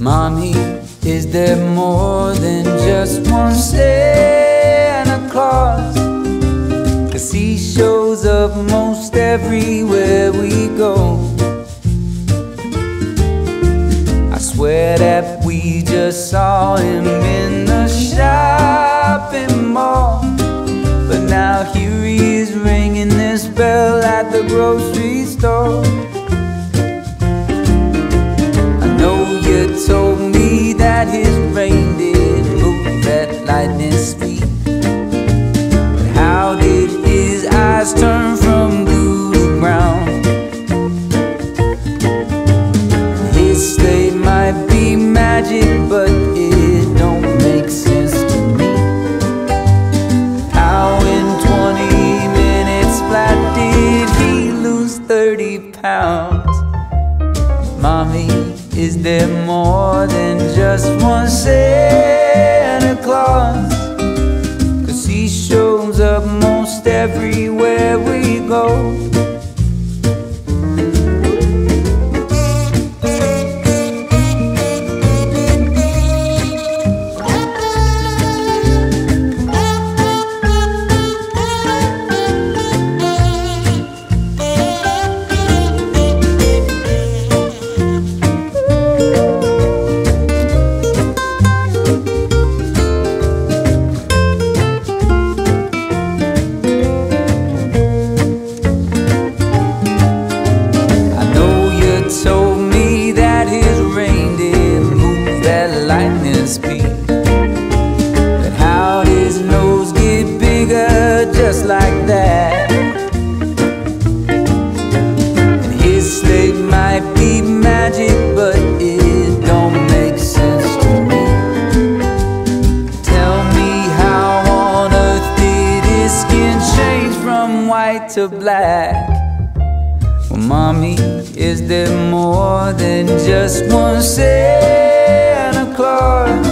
Mommy, is there more than just one Santa Claus? Cause he shows up most everywhere we go. I swear that we just saw him in the shopping mall. But now here he is ringing this bell at the grocery store. Told me that his reindeer moved at lightning speed. But how did his eyes turn from blue to brown? His sleigh might be magic, but it don't make sense to me. How in 20 minutes flat did he lose 30 pounds? Mommy, is there more than just one Santa Claus? Cause he shows up most everywhere we go. White to black? Well, mommy, is there more than just one Santa Claus?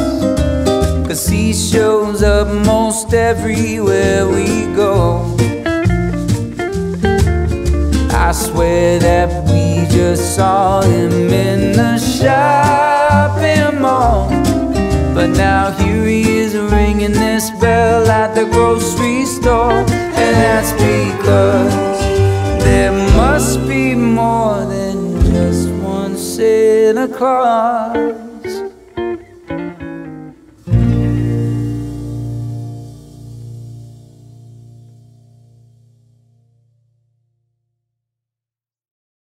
Cause he shows up most everywhere we go. I swear that we just saw him in the shopping mall. But now here he is ringing this bell at the grocery be